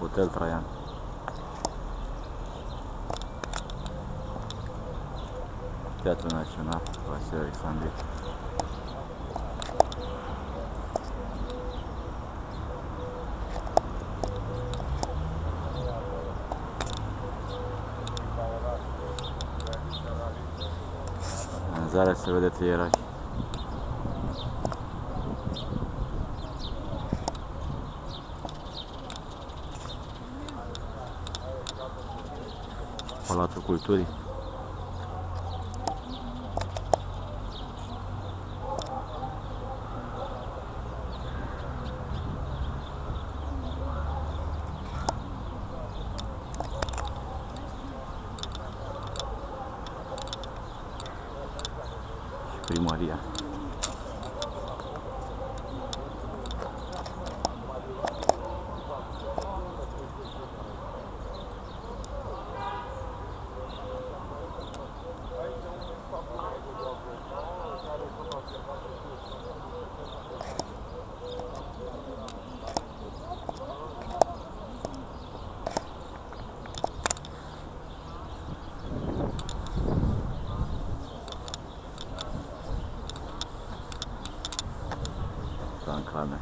Hotel Traian. Teatrul Național, Vasile Alexandrie. Vânzarea se vede Teieraș. Palatul Culturii. Și primăria. 看看呢